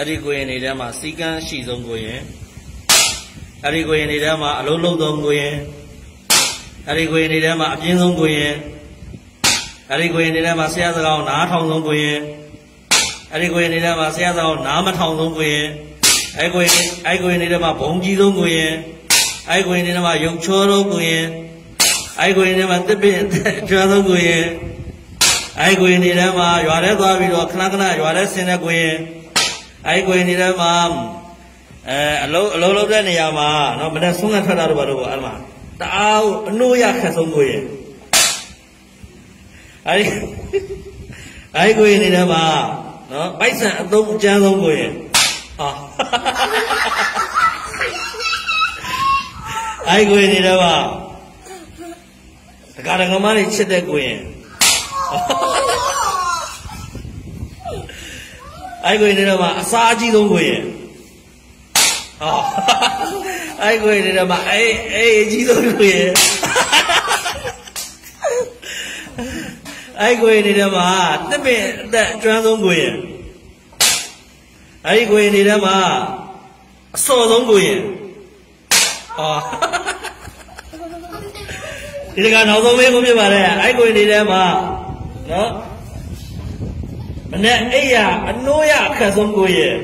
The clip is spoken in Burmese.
အဲ့ဒီကိုရင်တွေထဲမှာစီကန်းရှိဆုံးကိုရင်အဲ့ဒီကိုရင်တွေထဲမှာအလုံးလုံးဆုံးကိုရင်အဲ့ဒီကိုရင်တွေထဲမှာအပြင်းဆုံးကိုရင်အဲ့ဒီကိုရင်တွေထဲမှာဆရာစကားကိုနားထောင်ဆုံးကိုရင်အဲ့ဒီကိုရင်တွေထဲမှာဆရာစကားကိုနားမထောင်ဆုံးကိုရင်အဲ့ကိုရင်အဲ့ကိုရင်တွေထဲမှာဘုံကြီးဆုံးကိုရင်အဲ့ကိုရင်တွေထဲမှာယုံချောဆုံးကိုရင်အဲ့ကိုရင်တွေမှာတစ်ပင်ကျွမ်းဆုံးကိုရင်အဲ့ကိုရင်တွေထဲမှာရွာထဲသွားပြီးတော့ခဏခဏရွာထဲဆင်းတဲ့ကိုရင် အဲ့ကိုရင်တွေထဲမှာအဲအလုံးအလုံးလုံးတဲ့နေရာမှာနော်မနေ့ဆုံးကထွက်တာတော့ဘာလို့အဲ့မှာတအားအနှိုးရခက်ဆုံးကိုရင်အဲ့အဲ့ကိုရင်တွေထဲမှာနော်ပိုက်ဆံအသုံးအကျန်းဆုံးကိုရင်ဟာအဲ့ကိုရင်တွေထဲမှာတကားတကမတွေချစ်တဲ့ကိုရင် အဲ့ကိုရင်တွေထဲမှာအစာအကြီးဆုံးကိုရင်ဟောအဲ့ကိုရင်တွေထဲမှာအေးအေးအကြီးဆုံးကိုရင်အဲ့ကိုရင်တွေထဲမှာတစ်ပင်အသက်အကျွမ်းဆုံးကိုရင်အဲ့ကိုရင်တွေထဲမှာအစော်ဆုံးကိုရင်ဟောဒီကနောက်ဆုံးမေးခွန်းဖြစ်ပါတယ်အဲ့ကိုရင်တွေထဲမှာနော် မနဲ့အိယာအနိုးရအခက်ဆုံးကိုရင်